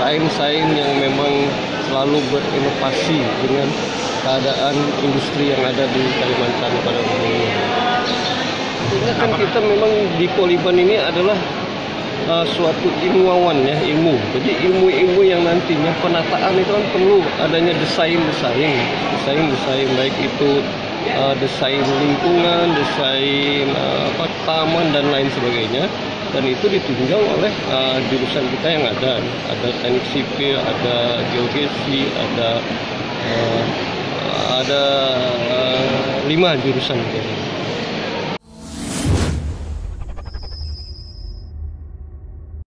desain-desain yang memang selalu berinovasi dengan keadaan industri yang ada di Kalimantan pada umumnya. Sehingga kan kita memang di Poliban ini adalah uh, suatu ilmuwan ya ilmu. Jadi ilmu-ilmu yang nantinya penataan itu kan perlu adanya desain-desain, desain-desain baik itu uh, desain lingkungan, desain uh, apa taman dan lain sebagainya. Dan itu ditunjang oleh uh, jurusan kita yang ada, ada teknik sipil, ada geodesi, ada uh, ada uh, lima jurusan.